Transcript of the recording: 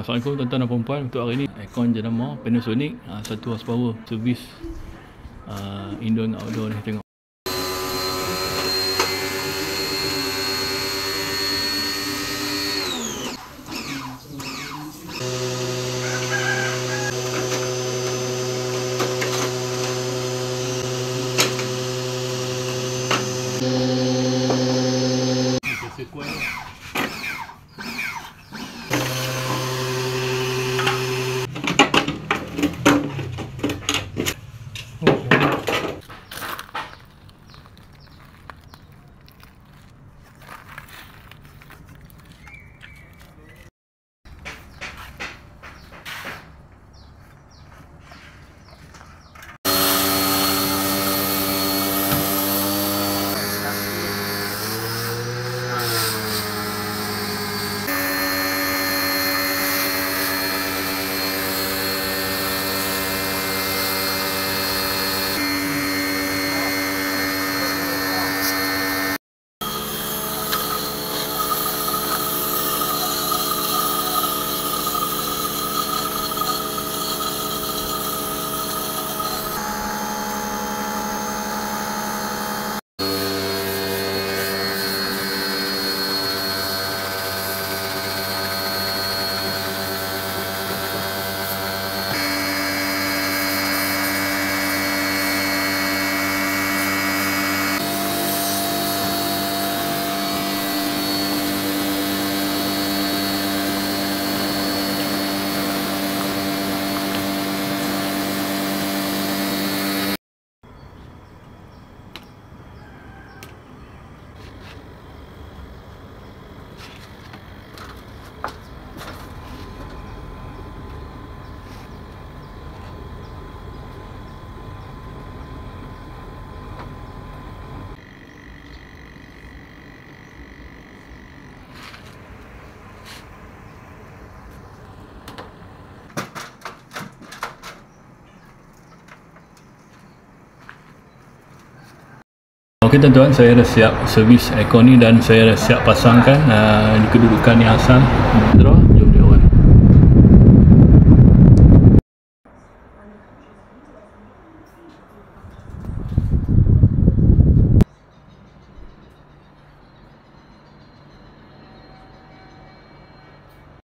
Assalamualaikum tuan-tuan dan puan-puan. Untuk hari ni Aircon jenama Panasonic uh, 1 horsepower Servis uh, Indoor dan outdoor ni tengok Okey tuan-tuan, saya dah siap servis aircon ni dan saya dah siap pasangkan uh, kedudukan yang asal. Draw.